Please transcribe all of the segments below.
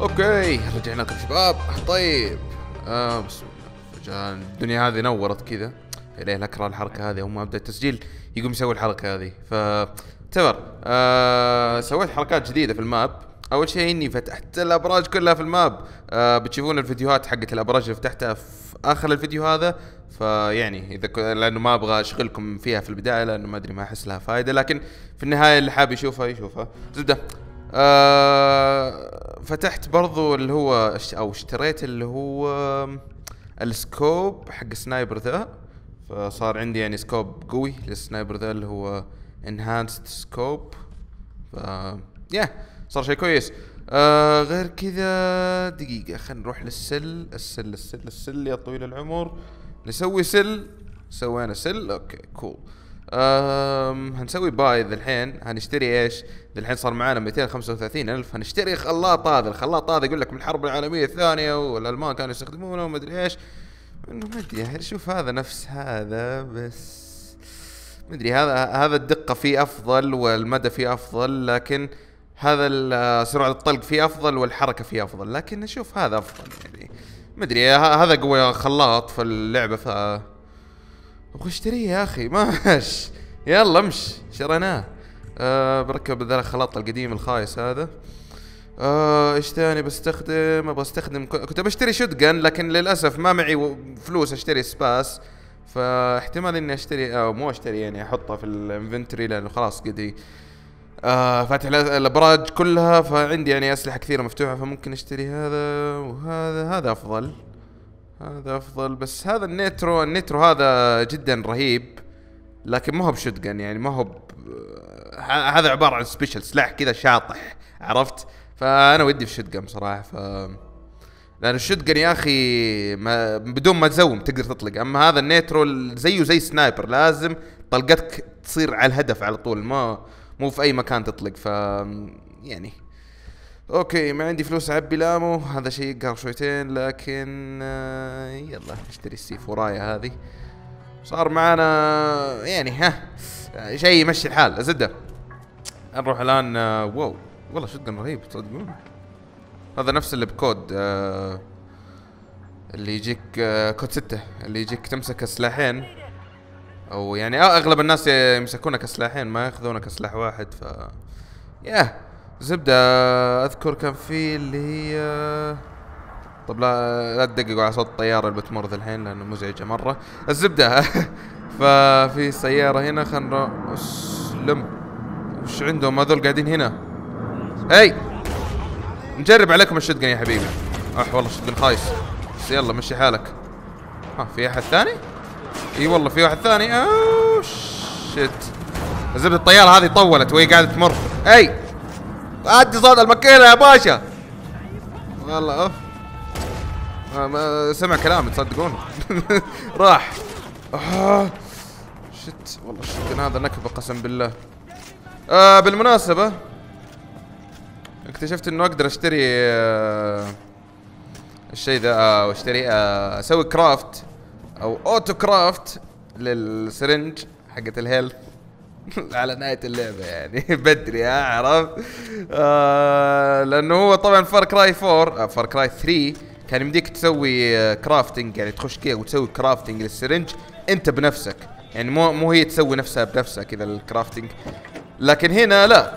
okay رجعنا لكم شباب. طيب آه بسم الله. رجال الدنيا هذه نورت كذا. ليه أكره الحركة هذه ما أبدأ التسجيل يقوم يسوي الحركة هذه. ف تمر آه سويت حركات جديدة في ال map. أول شيء إني فتحت الأبراج كلها في ال map. آه بتشوفون الفيديوهات حقت الأبراج اللي فتحتها في آخر الفيديو هذا. فيعني إذا ك... لأنه ما أبغى اشغلكم فيها في البداية لأنه ما أدري ما أحس لها فائده لكن في النهاية اللي حاب يشوفها يشوفها. زبدة آه فتحت برضو اللي هو أو اشتريت اللي هو ال scope حق ال sniper ذا. فصار عندي يعني scope قوي لل sniper ذا اللي هو enhanced scope ف yeah صار شيء كويس. آه غير كذا دقيقة خلينا نروح للسل. السل السل السل يا طويل العمر. نسوي sell. سوينا sell. okay cool هنسوي buy ذا الحين هنشتري إيش؟ ذا الحين صار معانا 235 ألف. هنشتري خلاط هذا. الخلاط هذا يقول لك من الحرب العالمية الثانية والألمان كانوا يستخدمونه وما أدري إيش. إنه ما أدري شوف هذا نفس هذا بس ما أدري. هذا هذا الدقة فيه أفضل والمدى فيه أفضل لكن هذا سرعة الطلق فيه أفضل والحركة فيه أفضل. لكن أشوف هذا أفضل يعني. ما أدري هذا قوي خلاط في اللعبة ف أبغى اشتريه يا أخي ماش يلا امش شريناه. أه بركب ذا الخلاط القديم الخايس هذا. آه إيش ثاني بستخدم؟ أبغى أستخدم كنت بشتري shotgun لكن للأسف ما معي فلوس أشتري SPAS. فاحتمال إني أشتري أو مو أشتري يعني احطها في ال inventory لأنه خلاص قدي. آه فاتح الأبراج كلها فعندي يعني أسلحة كثيرة مفتوحة فممكن أشتري هذا وهذا. هذا أفضل. هذا أفضل. بس هذا ال nitro ال nitro هذا جدا رهيب لكن ما هو ب shotgun يعني ما هو ب... هذا عبارة عن special سلاح كذا شاطح عرفت؟ فأنا ودي في shotgun بصراحة ف لأن ال shotgun يا أخي ما بدون ما ت zoom تقدر تطلق. أما هذا ال nitro ال- زيه زي sniper لازم طلقتك تصير على الهدف على طول ما مو في أي مكان تطلق. ف يعني okay ما عندي فلوس أعبي لامو. هذا شيء يقهر شويتين لكن آه، يلا نشتري السيف ورايا هذه. صار معانا يعني ها شيء يمشي الحال. الزبده نروح الآن آه، واو والله shotgun رهيب تصدقون؟ هذا نفس اللي ب Call آه اللي يجيك Call of Duty ستة اللي يجيك تمسك سلاحين. أو يعني أغلب الناس يمسكونه كسلاحين ما يأخذونه كسلاح واحد ف يا زبدة أذكر كان في اللي هي طب لا لا تدققوا على صوت الطيارة اللي بتمر الحين لأنه مزعجة مرة. الزبدة. ففي سيارة هنا خلنا أسلم. وش عندهم؟ هذول قاعدين هنا. هي نجرب عليكم الشتقن يا حبيبي. أح والله الشتقن خايس. بس يلا مشي حالك. ها في أحد ثاني؟ إي والله في واحد ثاني. أوه شت الزبدة الطيارة هذه طولت وهي قاعدة تمر. أي! أدي صوت المكينة يا باشا. والله أوف. ما, ما سمع كلامي تصدقون؟ راح. آه. شت. والله الشتقن هذا نكبة قسم بالله. آه بالمناسبة اكتشفت إنه أقدر أشتري آه الشيء ذا آه وأشتري آه أسوي كرافت أو auto craft لل syringe حقت ال health على نهاية اللعبة يعني. بدري ها عرفت؟ آه لأنه هو طبعا فار كراي 4 فار كراي 3 كان يمديك تسوي آه crafting يعني تخش كذا وتسوي crafting لل syringe أنت بنفسك. يعني مو مو هي تسوي نفسها بنفسها كذا ال crafting لكن هنا لا.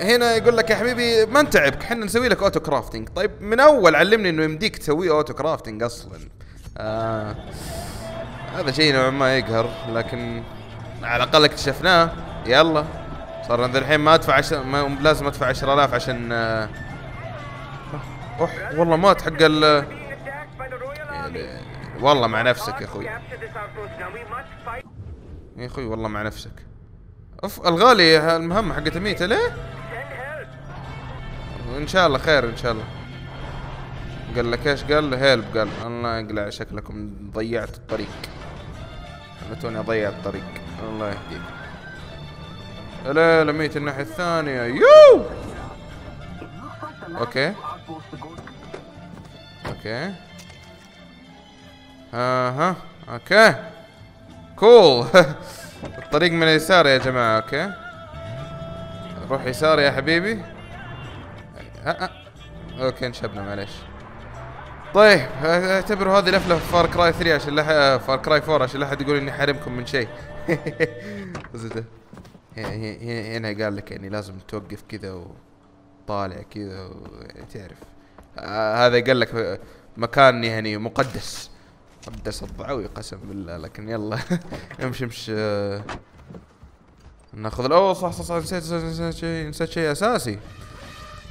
هنا يقول لك يا حبيبي ما نتعبك إحنا نسوي لك auto crafting طيب من أول علمني إنه يمديك تسوي auto crafting أصلا. آه هذا شيء نوعا ما يقهر لكن على الأقل اكتشفناه. يلا. صار ذا الحين ما ادفع عشر ما لازم ادفع 10000 عشان آه أوح والله مات حق ال يعني والله مع نفسك يا أخوي. يا أخوي والله مع نفسك. أوف الغالي المهمة حقت ميتة ليه؟ إن شاء الله خير إن شاء الله. قال لك إيش؟ قال help قال الله يقلع شكلكم ضيعت الطريق. أنا توني اضيع الطريق. الله يهديك. لا لا ميت الناحية الثانية. يو okay. okay. أها أوكي. cool. الطريق من اليسار يا جماعة. okay. روح يسار يا حبيبي. أه أه. okay انشبنا معليش. طيب اعتبروا هذه لفله فار كراي 3 عشان لا فار كراي 4 عشان لا أحد يقول إني حارمكم من شيء. هنا قال لك يعني لازم توقف كذا وطالع كذا وتعرف. آه هذا قال لك مكان يعني مقدس. مقدس الضعوي قسم بالله. لكن يلا امشي امشي. آه ناخذ الأول صح صح صح نسيت نسيت شيء نسيت شيء أساسي.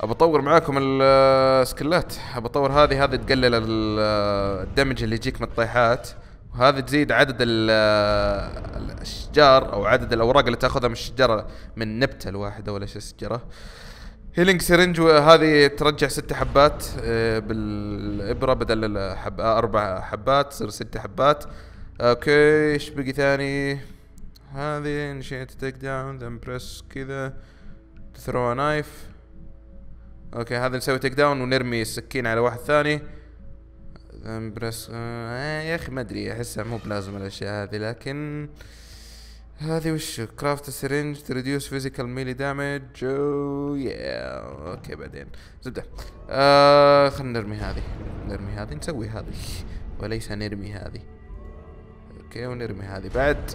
أبى أطور معاكم ال skillات أبى أطور هذه هذه تقلل ال damage اللي يجيك من الطيحات. وهذه تزيد عدد الأشجار أو عدد الأوراق اللي تأخذها من الشجرة من نبتة الواحدة ولا شيء الشجرة. healing syringe هذه ترجع ست حبات آه، بالإبرة بدل حب أربع حبات تصير ست حبات. okay إيش بقي ثاني؟ هذه initiate takedown then press كذا throw knife okay هذا نسوي takedown ونرمي السكين على واحد ثاني. then press آه يا أخي ما أدري احسها مو ب لازم الأشياء هذه لكن هذه وش؟ craft syringe تريديوس physical melee damage يا okay بعدين. زبدة. آه خلينا نرمي هذه. نرمي هذه نسوي هذه. وليس نرمي هذه. okay ونرمي هذه. بعد.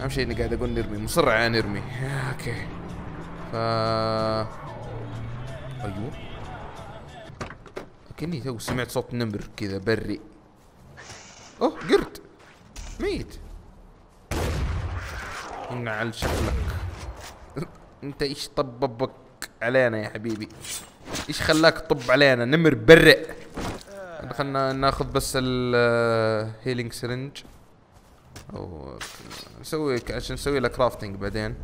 أهم شيء إني قاعد أقول نرمي مصر على نرمي okay ف أيوه. كني تو سمعت صوت نمر كذا بري. أوه قرد ميت. ينعل شكلك. أنت إيش طببك علينا يا حبيبي؟ إيش خلاك تطب علينا؟ نمر برئ خلنا ناخذ بس ال healing syringe أو نسوي عشان نسوي له crafting بعدين.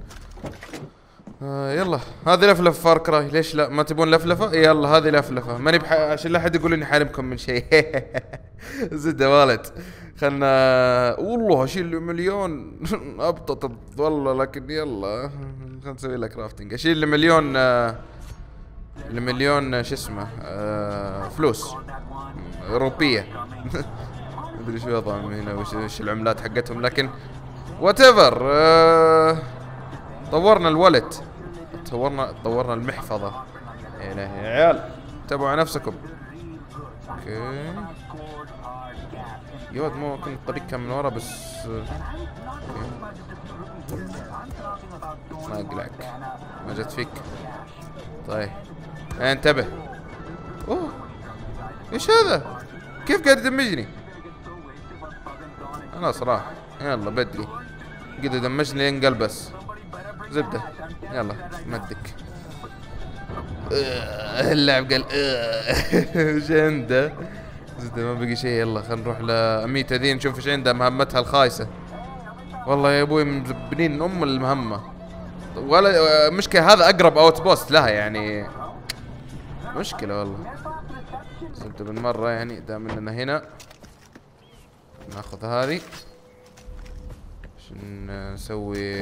آه يلا. هذه لفلفه فار كراي ليش لا؟ ما تبون لفلفه يلا هذه لفلفه ماني بح... عشان لا أحد يقول إني حارمكم من شيء. زد والد. خلنا والله اشيل مليون. ابطط والله لكن يلا. خلنا نسوي له crafting اشيل مليون آه لمليون شو اسمه آه فلوس. اوروبيه ادري شو وضعهم هنا وش العملات حقتهم لكن whatever آه طورنا الولد طورنا طورنا المحفظة. يا الهي يا عيال. انتبهوا على نفسكم. okay. يود مو كنت الطريق كان من ورا بس ما أقلعك. ما جت فيك. طيب. انتبه. أوه. إيش هذا؟ كيف قاعد يدمجني؟ خلاص راح. يلا بدري. قد دمجني لين بس. زبدة. يلا مدك. آه، اللاعب قال آه، إيش عنده؟ زبدة ما بقي شيء. يلا خلينا نروح لأميتا ذي نشوف إيش عندها مهمتها الخايسة. والله يا أبوي مزبنين ام المهمة. ولا مشكلة هذا أقرب outpost لها يعني. مشكلة والله. زبدة بالمرة يعني دام اننا هنا. ناخذ هذه. عشان نسوي؟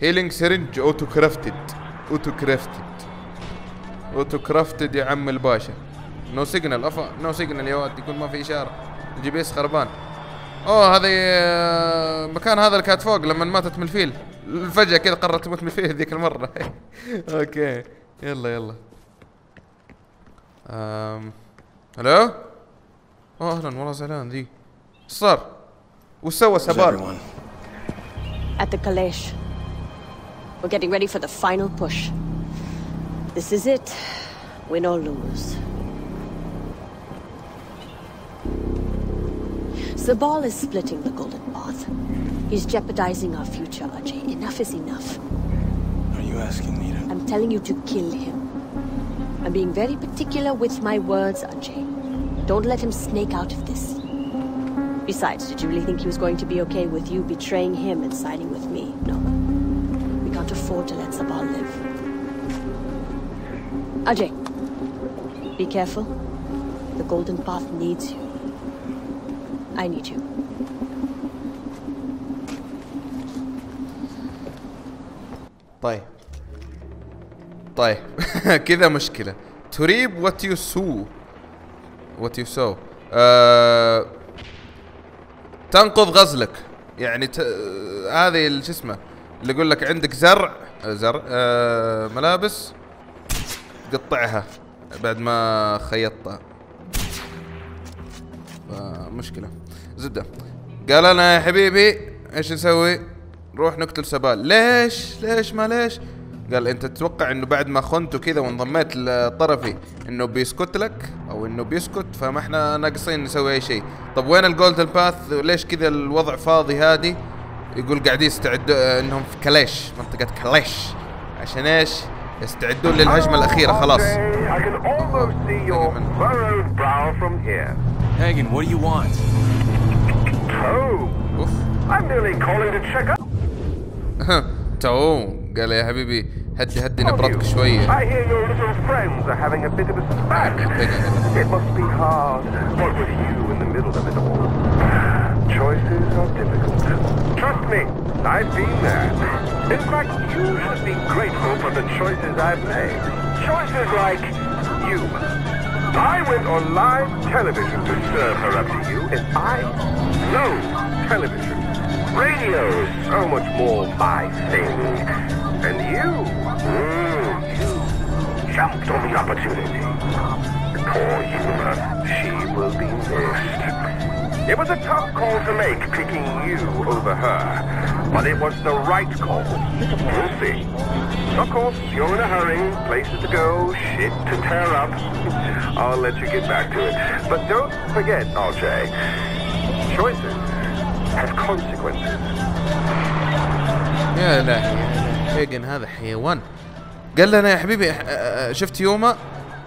healing syringe auto crafted auto crafted auto crafted يا عم الباشا. no signal افا no signal يا ولد يكون ما في إشارة. ال GPS خربان. أوه هذه آه، مكان هذا اللي كانت فوق لما ماتت من الفيل. فجأة كذا قررت تموت من الفيل ذيك المرة. okay. يلا يلا. hello؟ أوه أهلا والله زعلان ذي. إيش صار؟ وش سوى Sabal؟ At the Kalesh. We're getting ready for the final push. This is it. Win or lose. Zabal is splitting the Golden Path. He's jeopardizing our future, Ajay. Enough is enough. Are you asking me to? I'm telling you to kill him. I'm being very particular with my words, Ajay. Don't let him snake out of this. Besides, did you really think he was going to be okay with you betraying him and siding with me? No. We can't afford to let Sabal live. Ajay, be careful. The Golden Path needs you. I need you. طيب طيب كذا مشكلة تريب وات يو سو وات يو سو تنقض غزلك. يعني ت... هذه شو اسمه اللي يقول لك عندك زرع زرع آه ملابس تقطعها بعد ما خيطتها. فمشكلة زبدة. قال أنا يا حبيبي إيش نسوي؟ روح نقتل سبال. ليش؟ ليش ما ليش؟ قال أنت تتوقع إنه بعد ما خنت وكذا وانضميت لطرفي إنه بيسكت لك أو إنه بيسكت؟ فما إحنا ناقصين نسوي أي شيء. طب وين الجولدن باث ليش كذا الوضع فاضي هادي؟ يقول قاعدين يستعدوا إنهم في كليش منطقة كليش. عشان إيش؟ يستعدون للهجمة الأخيرة خلاص. Hagen, what do you want? Oh, اوف I'm merely calling to check up. تو قال يا حبيبي هدي هدي on you. نبرتك شوية I hear your little friends are having a bit of a spat. It must be hard. What with you in the middle of it all? Choices are difficult. Trust me, I've been there. In fact, you should be grateful for the choices I've made. Choices like you. I went on live television to serve her up to you, and I know television. Radio is so much more my thing. And you, mm, you jumped on the opportunity. Poor Yuma, she will be missed. It was a tough call to make, picking you over her. But it was the right call. We'll see. Of course, you're in a hurry, places to go, shit to tear up. I'll let you get back to it. But don't forget, RJ, choices have consequences. Yeah, no. هيجن هذا حيوان. قال لنا يا حبيبي ح- آه، شفت يوما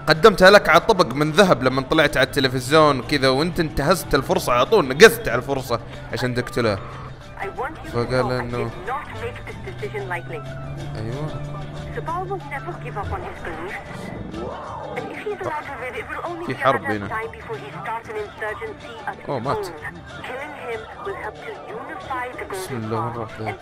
قدمتها لك على طبق من ذهب لما طلعت على التلفزيون وكذا وانت انتهزت الفرصة على طول نقزت على الفرصة عشان تقتلها. To فقال lightly. أيوه. في حرب هنا اوه مات بسم الله الرحمن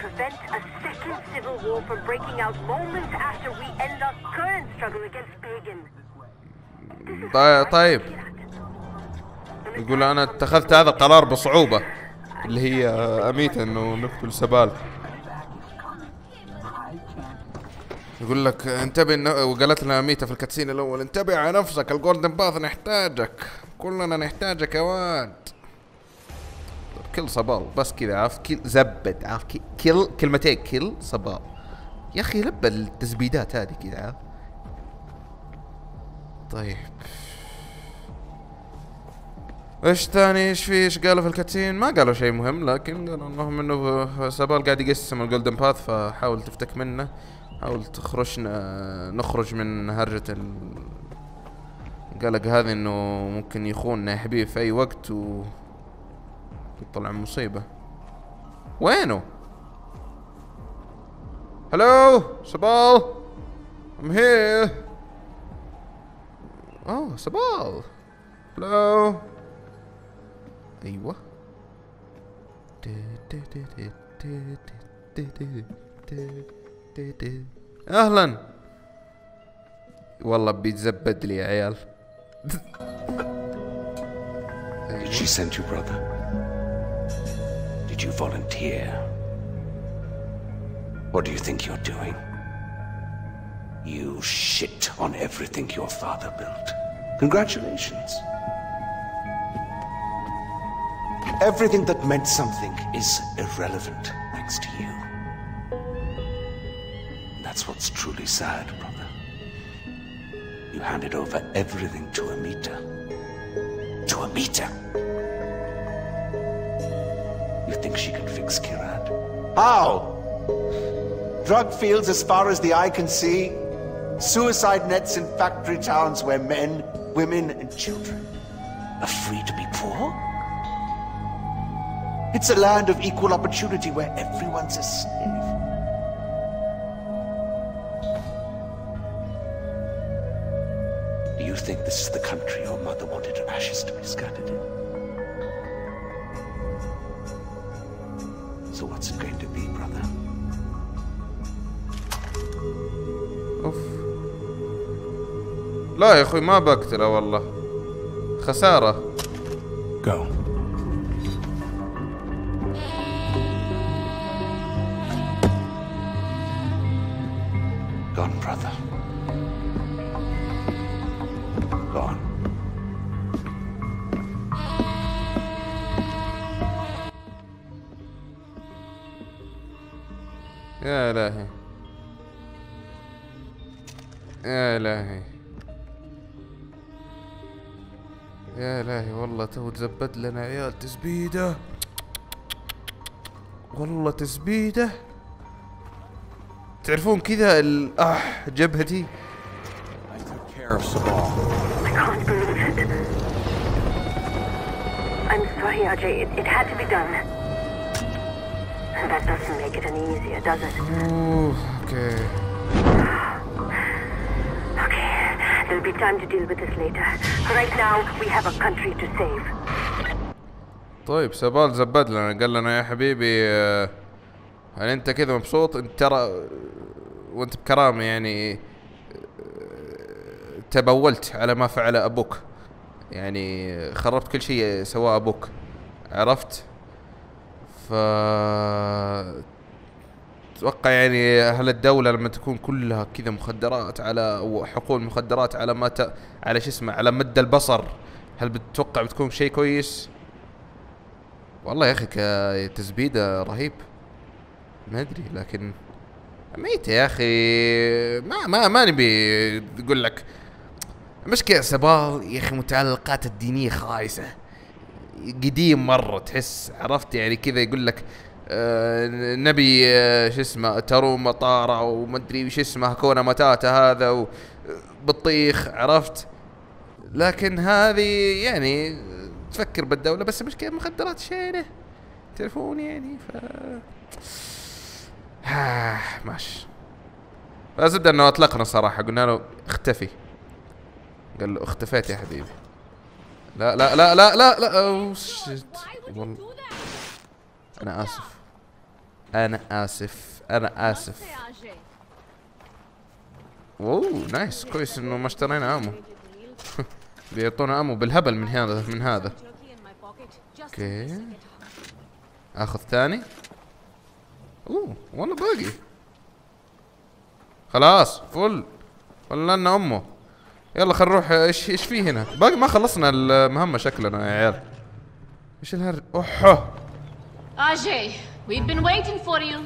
طيب, طيب. يقول أنا اتخذت هذا القرار بصعوبة اللي هي آه، أميت إنه نقتل سبال. يقول لك انتبه وقالت لنا اميتة في الكاتسين الأول انتبه على نفسك الجولدن باث نحتاجك كلنا نحتاجك يا واد. كل صبال بس كذا عرفت؟ كل زبد عرفت؟ كل كلمتين كل صبال يا أخي لبى التزبيدات هذه كذا عرفت؟ طيب. إيش ثاني إيش في؟ إيش قالوا في ال cutscene؟ ما قالوا شيء مهم لكن قالوا إنهم إنه سبال قاعد يقسم ال Golden Path فحاول تفتك منه. حاول تخرج نخرج من هرجة ال قالك هذه إنه ممكن يخوننا يا حبيبي في أي وقت و يطلع مصيبة. وينه؟ هلو سبال I'm here. اوه سبال هلو أيوه. اهلا والله بيتزبد لي يا عيال Did she send you, brother? Did you volunteer? What do you think you're doing? You shit on everything your father built. Congratulations. Everything that meant something is irrelevant thanks to you. That's what's truly sad, brother. You handed over everything to Amita. To Amita. You think she can fix Kirad? How? Drug fields as far as the eye can see. Suicide nets in factory towns where men, women, and children Are free to be poor? It's a land of equal opportunity where everyone's a slave. Ashes to be scattered in? So what's it going to be, brother? اوف لا يا أخوي ما بقتله والله خسارة تزبد لنا عيال تزبيده والله تزبيده تعرفون كذا ال آه جبهتي. I'm sorry, Ajay. It, it had to be done. And that doesn't make it any easier, does it? أوكي Okay, be time to deal with this later. Right now, we have a country to save. طيب سبال زبد لنا قال لنا يا حبيبي آه، هل أنت كذا مبسوط أنت ترى وأنت بكرامة يعني آه، تبولت على ما فعل أبوك يعني خربت كل شيء سواه أبوك عرفت ف أتوقع يعني هل الدولة لما تكون كلها كذا مخدرات على وحقول مخدرات على ما. على شو اسمه على مد البصر هل بتتوقع بتكون شيء كويس؟ والله يا أخي كتزبيده رهيب ما أدري لكن ميتة يا أخي ما ما ما نبي تقول لك مشكلة سبال يا أخي متعلقات الدينية خايسة قديم مرة تحس عرفت يعني كذا يقول لك نبي آه شو اسمه ترو مطارة وما ادري شو اسمه كونه متاتة هذا و- بطيخ عرفت؟ لكن هذه يعني تفكر بالدولة بس المشكلة مخدرات شينة تلفون يعني ف آه، ماشي. فزبدة انه أطلقنا صراحة قلنا له اختفي. قال له اختفيت يا حبيبي. لا لا لا لا لا لا أوه شيت والله. أنا آسف. أنا آسف أنا آسف. اوه nice كويس إنه ما اشترينا ammo. بيعطونا ammo بالهبل من هذا من هذا. okay. آخذ ثاني. أوه والله باقي. خلاص full. ولا لنا ammo. يلا خل نروح إيش إيش في هنا؟ باقي ما خلصنا المهمة شكلنا يا عيال. إيش الهر اوحه Ajay, we've been waiting for you.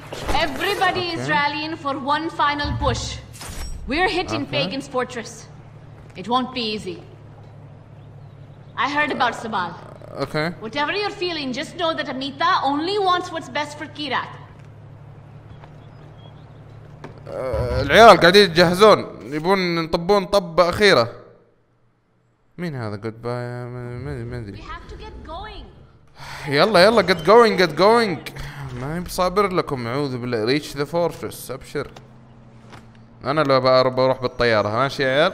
Everybody is rallying for one final push. We're hitting Okay. Pagan's fortress. It won't be easy. I heard about Sabal. اوكي Whatever you're feeling, just know that Amita only wants what's best for Kirat. آه، العيال قاعدين يتجهزون يبون ينطبون طبة أخيرة مين هذا جود باي ما ما We ادري have to get going. يلا يلا جت جوينج جت جوينج ما بصابر لكم أعوذ بالله. reach the fortress أبشر. أنا لو بروح بالطيارة. ماشي يا عيال؟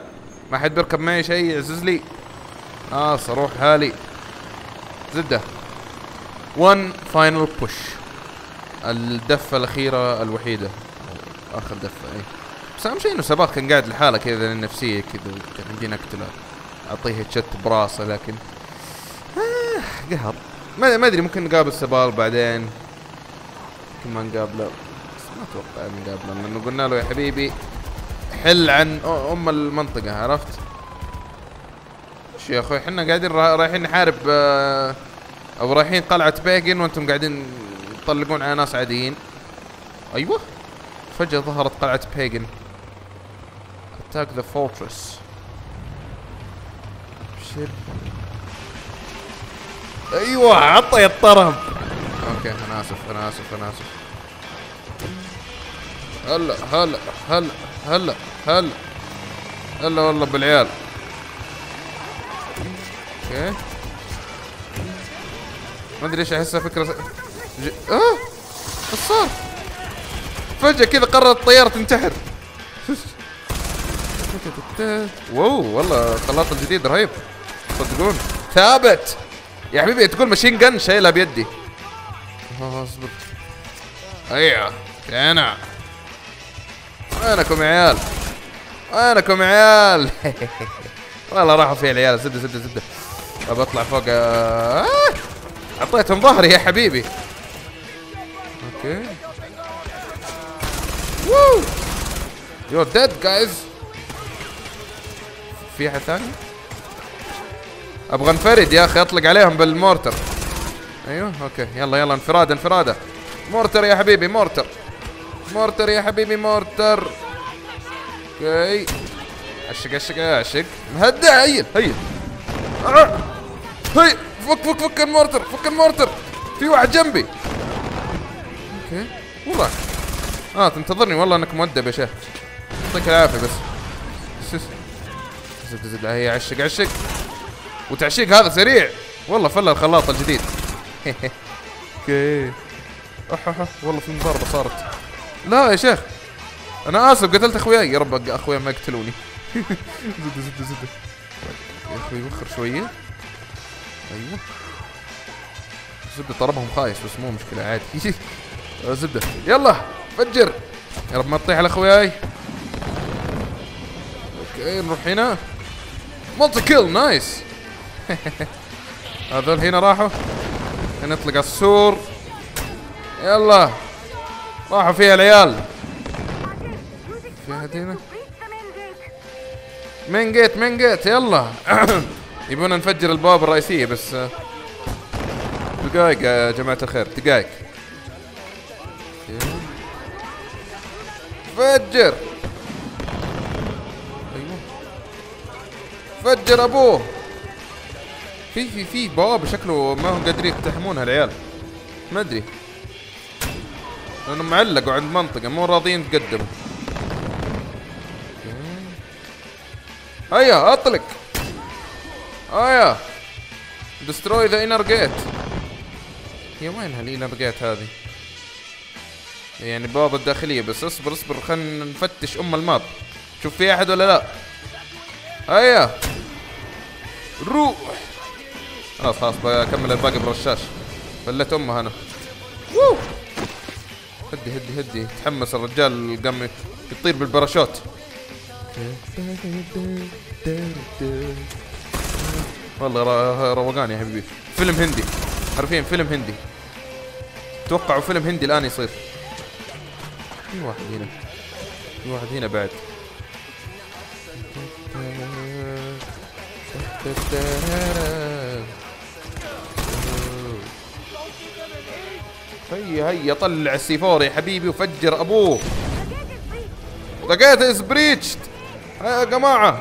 ما حد بيركب معي شيء يعزز لي. خلاص أروح حالي زبدة. one final push الدفة الأخيرة الوحيدة. آخر دفة اي بس أهم شيء إنه سباق كان قاعد لحاله كذا النفسيه كذا كان يمديني اقتله اعطيه تشت براسه لكن آه قهر. ما أدري ممكن نقابل سبال بعدين. ممكن ما نقابله بس ما أتوقع نقابله لأنه قلنا له يا حبيبي حل عن أم المنطقة عرفت؟ إيش يا أخوي إحنا قاعدين را- رايحين نحارب آه، أو رايحين قلعة بيجن وأنتم قاعدين تطلقون على ناس عاديين. أيوه فجأة ظهرت قلعة بيجن attack the fortress أيوه عطى الطرب okay أنا آسف أنا آسف أنا آسف. هلا هلا هلا هلا هلا. هلا والله بالعيال. okay. ما أدري إيش أحسها فكرة س... ج... آه! إيش صار؟ فجأة كذا قررت الطيارة تنتحر. واو والله الخلاط الجديد رهيب. صدقون ثابت! يا حبيبي تقول ماشين جن شايلها بيدي. اصبر. أيوه أنا. وينكم يا عيال؟ وينكم يا عيال؟ والله راحوا فيها العيال زبدة زبدة زبدة. ابى اطلع فوق آه. اعطيتهم ظهري يا حبيبي. okay. وو you're dead guys في احد ثاني أبغى انفرد يا أخي اطلق عليهم بال mortar. أيوه okay. يلا يلا انفراد انفراده mortar يا حبيبي mortar. mortar يا حبيبي mortar. okay. عشق عشق عشق. مهدع هيا هيا آه. هي فك فك فك ال mortar فك ال mortar. في واحد جنبي. okay. والله آه تنتظرني. والله أنك مؤدب يا شيخ. يعطيك العافية بس. زد زد هي عشق عشق. وتعشيق هذا سريع. والله فل الخلاط الجديد. okay. أح أح. والله في مضاربة صارت. لا يا شيخ. أنا آسف قتلت أخوياي. يا رب أخويا ما يقتلوني. زد زد زد. يا أخوي وخر شوية. أيوه. زبدة طلبهم خايس بس مو مشكلة عادي. زبدة. يلا فجر. يا رب ما تطيح على أخوياي. okay نروح هنا. multi kill nice. هذول هنا راحوا. نطلق السور. يلا. راحوا فيها العيال. في احد هنا من جيت من جيت. يلا. يبون نفجر البوابة الرئيسية بس. دقايق يا جماعة الخير دقايق فجر. أيوه. فجر أبوه. في في في بوابة شكله ما هم قادرين يقتحمونها العيال. ما أدري. لأنهم معلقوا عند منطقة مو راضيين يتقدموا هيا أطلق. هيا destroy the inner gate هي وينها ال inner gate هذه؟ يعني بوابة الداخلية بس اصبر اصبر خلينا نفتش أم ال map. شوف في أحد ولا لا؟ هيا روح. خلاص خلاص بكمل الباقي برشاش. فلت امها أنا. ووو هدي هدي هدي. تحمس الرجال قام يطير بالباراشوت. والله روقان يا حبيبي. فيلم هندي. عارفين فيلم هندي. توقعوا فيلم هندي الآن يصير. في واحد هنا. في واحد هنا بعد. هيا هيا طلع ال C4 يا حبيبي وفجر أبوه. the gate is breached يا جماعة.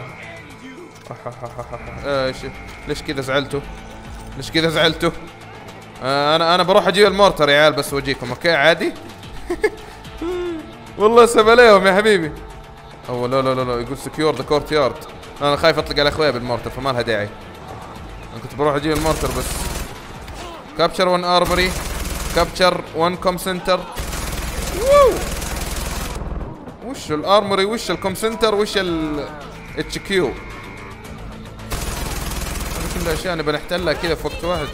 إيش ليش كذا زعلتوا؟ ليش كذا زعلتوا؟ آه أنا أنا بروح أجيب ال mortar يا عيال بس وأجيكم okay؟ عادي؟ والله سب عليهم يا حبيبي. أو لا لا لا لا يقول secure the courtyard أنا خايف أطلق على أخويا بال mortar فما لها داعي. أنا كنت بروح أجيب ال mortar بس. capture 1 armory capture 1 comm center وش ال armory وش ال comm center وش ال HQ هذه كلها أشياء نبي نحتلها كذا في وقت واحد.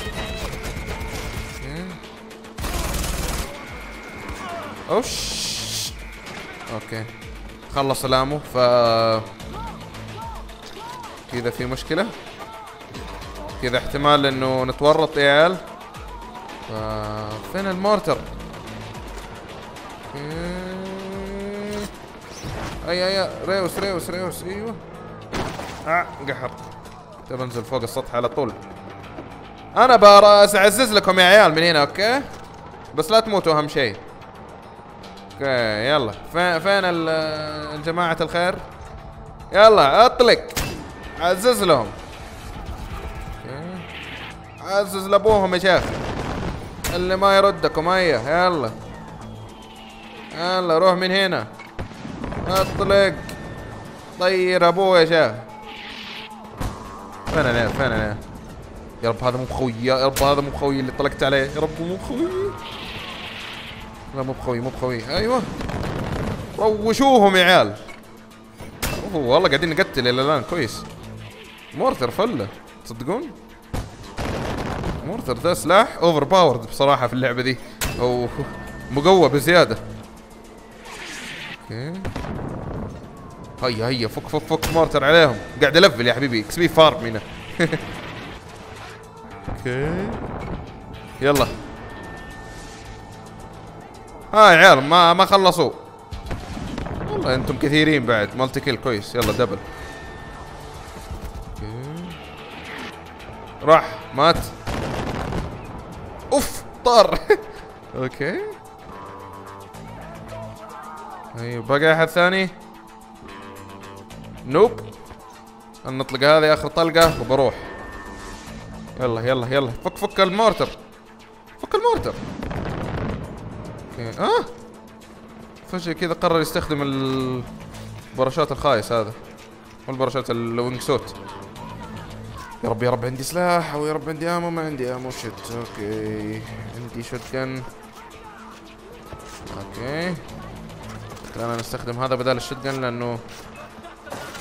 اوش okay. خلص ال ammo ف كذا في مشكلة. كذا احتمال إنه نتورط يا عيال؟ ف... فين ال mortar أي أي ريوس ريوس ريوس. إيوه. آه قحر تبى انزل فوق السطح على طول. أنا براس أعزز لكم يا عيال من هنا okay؟ بس لا تموتوا أهم شيء. okay يلا. فين فين ال- جماعة الخير؟ يلا أطلق. عزز لهم. عزز لأبوهم يا شيخ. اللي ما يردكم هيا يلا. يلا روح من هنا. اطلق طير ابوه يا شيخ. فين أنا؟ فين أنا؟ يا رب هذا مو خوي يا رب هذا مو خوي اللي طلقت عليه. يا رب مو خوي لا مو بخوي مو بخوي. أيوه. روشوهم يا عيال. أوه والله قاعدين نقتل إلى الآن. كويس. mortar فله. تصدقون؟ mortar ذا سلاح overpowered بصراحة في اللعبة دي. أو مقوى بزيادة. okay. هيا هيا فك فك فك mortar عليهم. قاعد ألفل يا حبيبي. XP farm هنا. okay. يلا. ها يا عيال ما ما خلصوا. والله أنتم كثيرين بعد. multi kill كويس. يلا double راح. مات. أوف طار. أوكي. أيوه باقي أحد ثاني؟ nope. نطلق هذه آخر طلقة وبروح. يلا يلا يلا. فك فك ال mortar. فك ال mortar. okay. آه. فجأة كذا قرر يستخدم الباراشوت الخايس هذا. وال parachute ال wing suit. يا رب يا رب عندي سلاح أو يا رب عندي ammo ما عندي ammo. shit okay. عندي shot okay. أنا نستخدم هذا بدل ال shot لأنه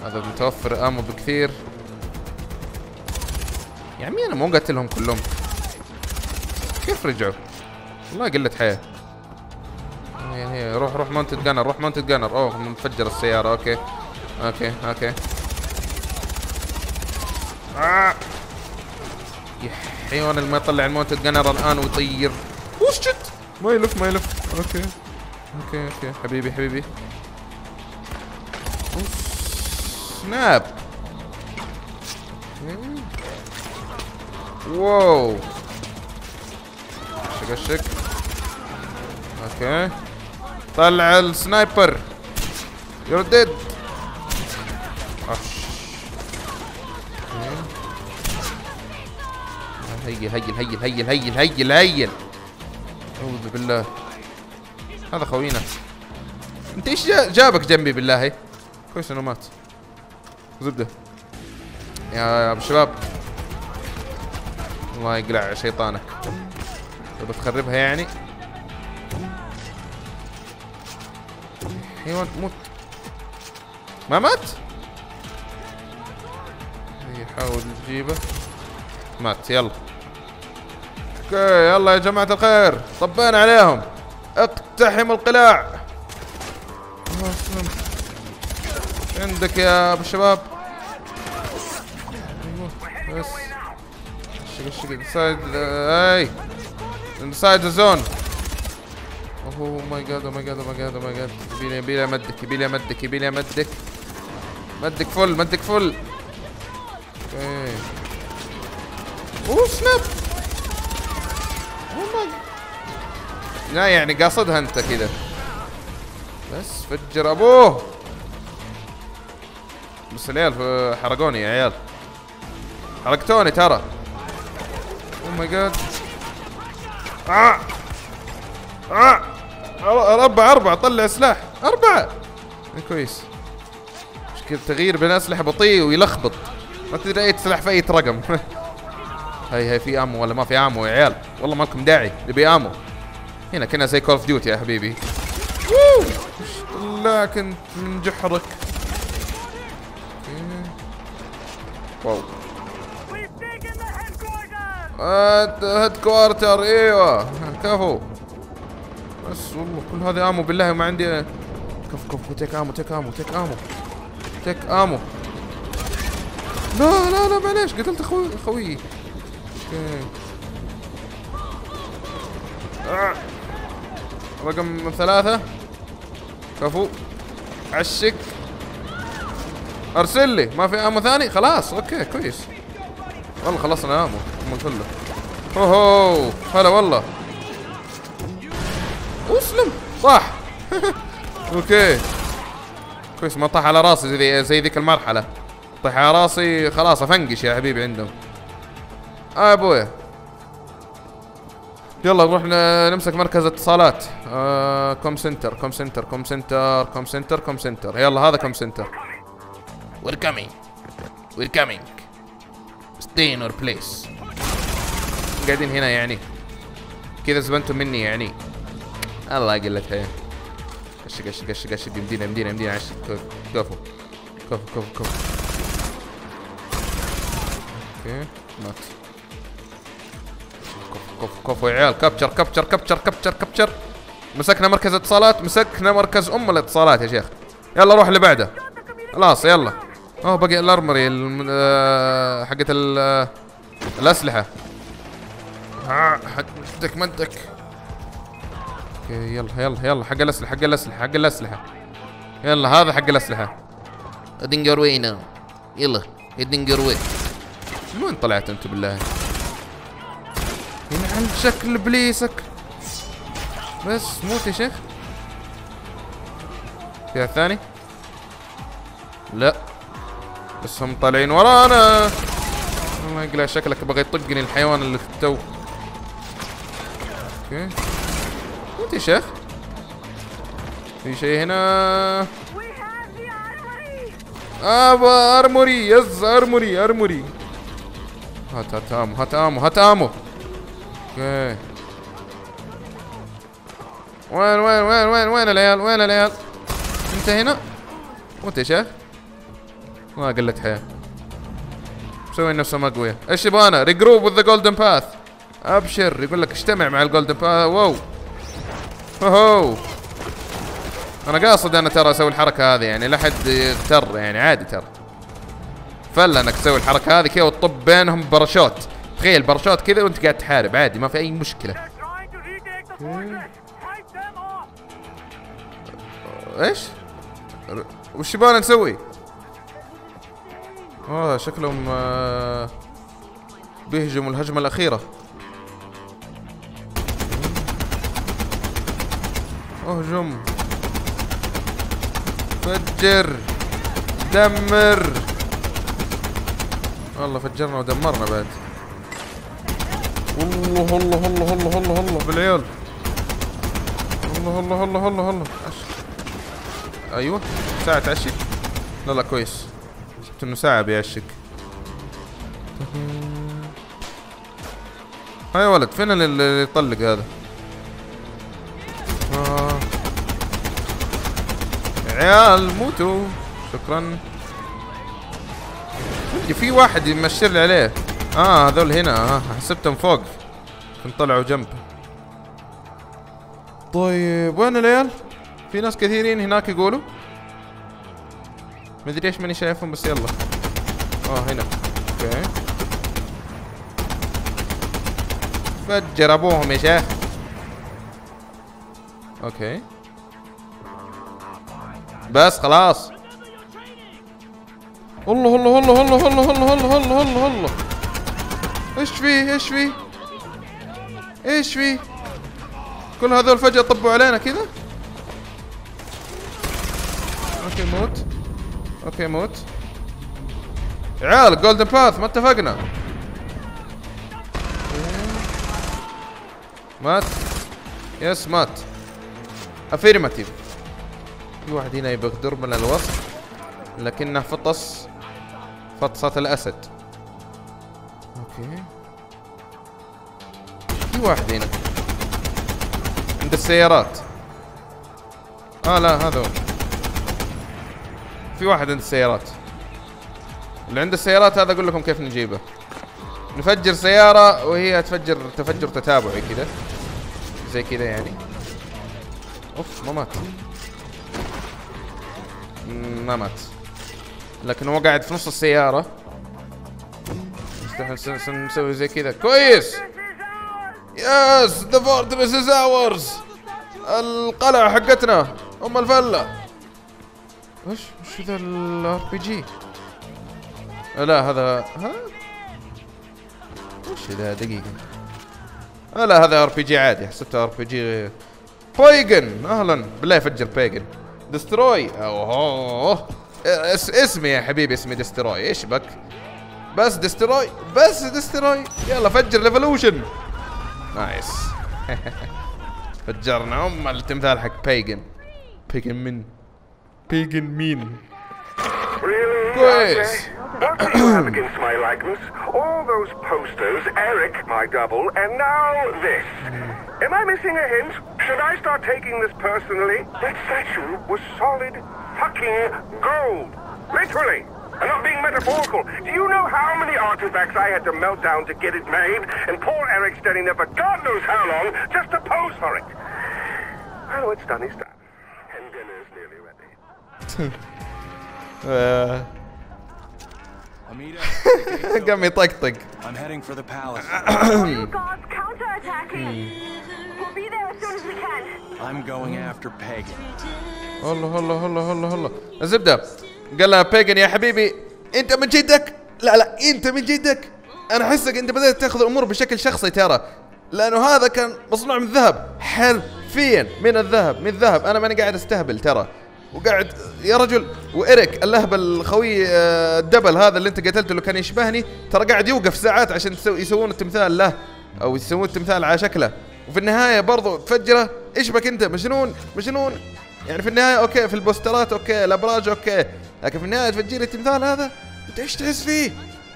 هذا متوفر ammo بكثير. يا عمي أنا مو قاتلهم كلهم. كيف رجعوا؟ والله قلة حياة. هي هي روح روح mounted gunner روح mounted gunner. أوه مفجر السيارة. okay. okay okay. آه. يا حيوان اللي ما يطلع ال mounted gunner الآن ويطير. وش جد؟ ما يلف ما يلف. okay. okay okay. حبيبي حبيبي. snap. wow. شق الشق okay. طلع ال sniper. you're dead heal heal heal heal heal heal heal أعوذ بالله. هذا خوينا. أنت إيش جا- جابك جنبي بالله؟ كويس إنه مات. زبدة. يا أبو الشباب الله يقلع شيطانك. تبى تخربها يعني. حيوان موت. ما مات؟ يحاول يجيبه مات. يلا. أوكي يلا يا جماعة الخير. طبينا عليهم. اقتحم القلاع. عندك يا أبو الشباب. بس. شق شق. انسايد اي انسايد زون اوه ماي جاد ماي جاد ماي جاد ماي جاد يبيلي يبيلي أمدك يبيلي أمدك يبيلي أمدك. مدك فل مدك فل أوكي اوه سناب لا يعني قاصدها انت كذا. بس فجر أبوه. بس العيال حرقوني يا عيال. حرقتوني ترى. oh my God. أربع أربع طلع سلاح. أربعة. كويس. مشكلة تغيير بين أسلحة بطيء ويلخبط. ما تدري أي سلاح في أي رقم. هاي هاي في ammo ولا ما في ammo يا عيال؟ والله ما لكم داعي. نبي ammo. هنا كنا زي Call of Duty يا حبيبي. انت من جحرك. wow. headquarter إيوه. كفو. بس والله كل هذا ammo بالله ما عندي. كفو كفو take ammo take ammo take ammo take ammo لا لا لا معليش. قتلت أخوي خويي okay. رقم ثلاثة. كفو. عشق. أرسل لي. ما في آمو ثاني؟ خلاص أوكي كويس. والله خلصنا آمو ام الفله أوهو هلا والله. أسلم. طاح. أوكي. كويس ما طاح على راسي زي زي ذيك المرحلة. طاح على راسي خلاص أفنقش يا حبيبي عندهم. يا ابويا يلا نروح نمسك مركز اتصالات. آه comm center comm center comm center comm center comm center. يلا هذا comm center. We're coming. We're coming. Stay in our place. قاعدين هنا يعني. كذا زبنتم مني يعني. الله قلت هي قش قش قش قش. يمدينا يمدينا يمدينا عش كفو كفو كفو كفو okay مات كفو كفو يا عيال. capture capture capture capture capture. مسكنا مركز اتصالات مسكنا مركز أم الاتصالات يا شيخ. يلا روح اللي بعده. خلاص يلا. أوه بقي ال armory آه، حقت آه، الأسلحة. آه، حقتك medic okay يلا يلا يلا. حق الأسلحة حق الأسلحة حق الأسلحة. يلا هذا حق الأسلحة. way now يلا your way من وين طلعت انت بالله؟ ينعل شكل إبليسك. بس موت يا شيخ. فيها الثاني لا. بس هم طالعين ورانا. الله يقلع شكلك بغى يطقني الحيوان اللي في التو. أوكي. موت يا شيخ. في شيء هنا؟ ابا armory. yes armory armory. هات هات ammo هات ammo هات ammo. okay. وين وين وين وين وين العيال؟ وين العيال؟ أنت هنا؟ وأنت شيخ؟ ما قلت حياة. مسوي نفسه ما قوية إيش يبغانا؟ regroup with the Golden Path أبشر. يقول لك اجتمع مع ال Golden Path wow. هو أنا قاصد أنا ترى أسوي الحركة هذه يعني لا حد يغتر يعني عادي ترى. فله إنك تسوي الحركة هذه كذا وتطب بينهم باراشوت تخيل باراشوت كذا وانت قاعد تحارب. عادي ما في أي مشكلة. إيش؟ وش يبغانا نسوي؟ آه شكلهم آه بيهجموا الهجمة الأخيرة. اهجم. فجر. دمر. والله فجرنا ودمرنا بعد. الله الله الله الله الله الله بالعيال الله الله الله الله الله أيوه ساعة تعشق لا لا كويس. شفت إنه ساعة بيعشق. هاي يا ولد فين اللي- يطلق هذا؟ آه. عيال موتوا. شكرا. في واحد يمشر لي عليه. آه هذول هنا آه حسبتهم فوق. كنت طلعوا جنب. طيب وين العيال؟ في ناس كثيرين هناك يقولوا. مدري إيش ماني شايفهم بس يلا. آه هنا. okay. فجر أبوهم يا شيخ. okay. بس خلاص. الله الله الله الله الله الله الله الله الله. إيش فيه إيش فيه إيش فيه كل هذول فجأة طبوا علينا كذا؟ okay موت. okay موت. عيال Golden Path ما اتفقنا. مات. yes مات. affirmative في واحد هنا يبغدر من الوسط لكنه فطس فطسة الأسد. okay. في واحد هنا. عند السيارات. آه لا هذا هو في واحد عند السيارات. اللي عند السيارات هذا أقول لكم كيف نجيبه. نفجر سيارة وهي تفجر تفجر تتابعي كذا زي كذا يعني. أوف ما مات. ما مات. لكن هو قاعد في نص السيارة. سن- نسوي زي كذا. كويس! yes the fortress is ours القلعة حقتنا! أم الفلة! وش وش ذا ال RPG لا هذا ها؟ وش ذا دقيقة؟ لا هذا ار بي جي عادي. حسبته ار بي جي بيجن أهلا. بالله يفجر بيجن destroy اوه اس اسمي يا حبيبي اسمي destroy إيش بك؟ بس دستروي بس دستروي يلا فجر ريفولوشن نايس فجرنا ام التمثال حق بيجن بيجن من بيجن مين Really? Chris. Okay. What do you have against my likeness? All those posters, Eric, my double, and now this. Am I missing a hint? Should I start taking this personally? That statue was solid fucking gold. Literally. I'm not being metaphorical. Do you know how many artifacts I had to melt down to get it made? And poor Eric standing there for God knows how long just to pose for it. Well, it's done, it's done. And dinner's nearly ready. آه، Amita, قام يطقطق I'm heading for the palace. You gods counterattacking. We'll be there as soon as we can. I'm going after Pagan. الله الله الله الله الله الزبدة قال لها بيجن يا حبيبي أنت من جدك? لا لا أنت من جدك. أنا أحسك أنت بدأت تأخذ الأمور بشكل شخصي ترى لأنه هذا كان مصنوع من الذهب حرفيا من الذهب من الذهب. أنا ماني قاعد أستهبل ترى وقاعد يا رجل وإريك اللهب الخوي آه، الدبل هذا اللي أنت قتلته اللي كان يشبهني ترى قاعد يوقف ساعات عشان يسوون التمثال له أو يسوون التمثال على شكله. وفي النهاية برضو تفجره إيش بك أنت؟ مجنون مجنون يعني في النهاية okay في البوسترات okay الأبراج okay لكن في النهاية تفجر لي التمثال هذا أنت إيش تحس فيه؟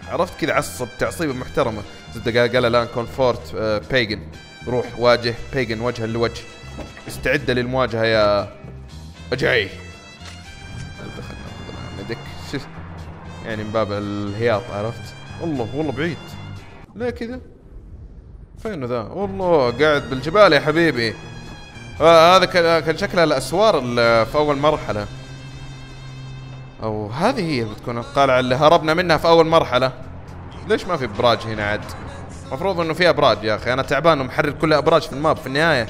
عرفت كذا عصب تعصيبة محترمة. زد قال الآن confront آه، بيجن روح واجه بيجن وجها لوجه. استعد للمواجهة يا شو- يعني من باب الهياط عرفت؟ والله والله بعيد. ليه كذا؟ فين ذا؟ والله قاعد بالجبال يا حبيبي. آه هذا كان شكلها الأسوار اللي في أول مرحلة. أو هذه هي بتكون القلعة اللي هربنا منها في أول مرحلة. ليش ما في إبراج هنا عاد؟ المفروض إنه في إبراج يا أخي. أنا تعبان ومحرر كل إبراج في ال map في النهاية.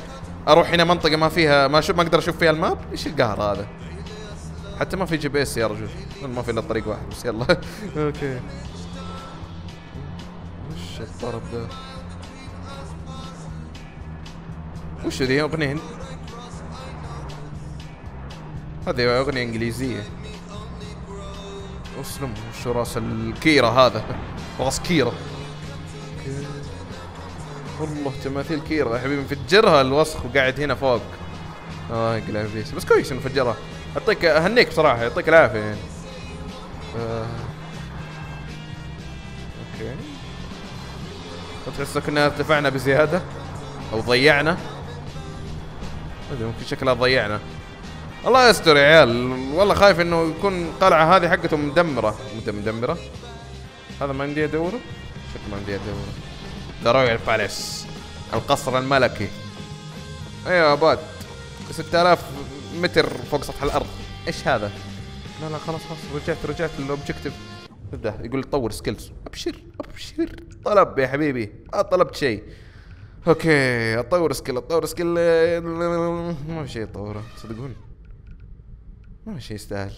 أروح هنا منطقة ما فيها ما شوف ما أقدر أشوف فيها ال map؟ إيش القهر هذا؟ حتى ما في جي بي إس يا رجل. ما في إلا طريق واحد بس يلا. أوكي. وش الطرب ذا وش ذي اغنية هند- هذه أغنية إنجليزية. أسلم وش رأس الكيرة هذا؟ رأس كيرة. والله تماثيل كيرة يا حبيبي مفجرها الوسخ وقاعد هنا فوق. آه يقلع بيس بس كويس إنه فجرها يعطيك أهنيك بصراحة يعطيك العافية. يعني آه. okay. تحس كنا ارتفعنا بزيادة؟ أو ضيعنا؟ ممكن شكلها ضيعنا. الله يستر يا عيال. والله خايف إنه يكون القلعة هذه حقته مدمرة. متى مدمرة. هذا ما عندي أدوره. شكله ما عندي أدوره. the Royal Palace القصر الملكي. أيوه أباد. 6000 متر فوق سطح الأرض. إيش هذا؟ لا لا خلاص خلاص. رجعت رجعت لل objective نبدا يقول طور skills أبشر أبشر. طلب يا حبيبي. طلبت شيء. okay أطور skill أطور skill ما في شيء أطوره. تصدقون ما في شيء يستاهل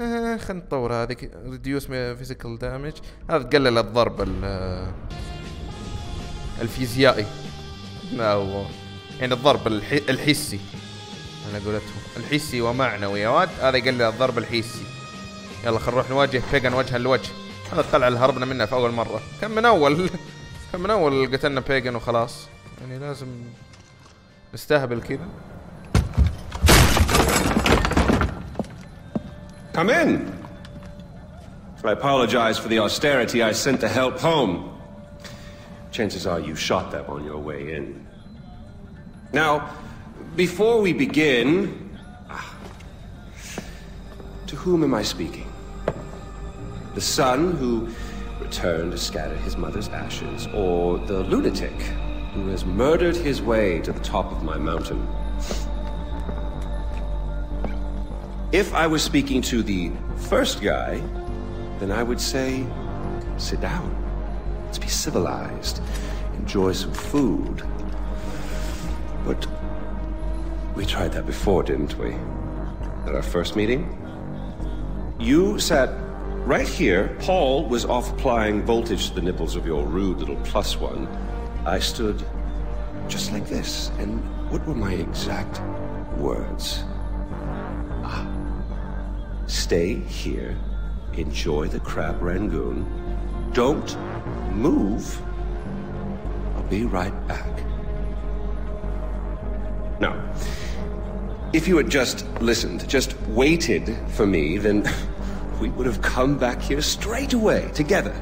آه خلينا نطور هذه reduce physical damage هذا تقلل الضرب ال- الفيزيائي. لا هو يعني الضرب الحسي. على قولتهم الحسي ومعنوي. يا واد هذا يقلل الضرب الحسي. يلا خلينا نروح نواجه بيجن وجها لوجه. هذا القلعة اللي هربنا منها في أول مرة. كان من أول كان من أول قتلنا بيجن وخلاص. يعني لازم نستهبل كذا. Come in. I apologize for the austerity I sent to help home. Chances are you shot them on your way in. Now, before we begin, ah, to whom am I speaking? The son who returned to scatter his mother's ashes, or the lunatic who has murdered his way to the top of my mountain? If I was speaking to the first guy, then I would say, sit down. Let's be civilized. Enjoy some food. But we tried that before, didn't we? At our first meeting? You sat right here. Paul was off applying voltage to the nipples of your rude little plus one. I stood just like this. And what were my exact words? Stay here, enjoy the crab rangoon. Don't move. I'll be right back. Now, if you had just listened, just waited for me, then we would have come back here straight away, together,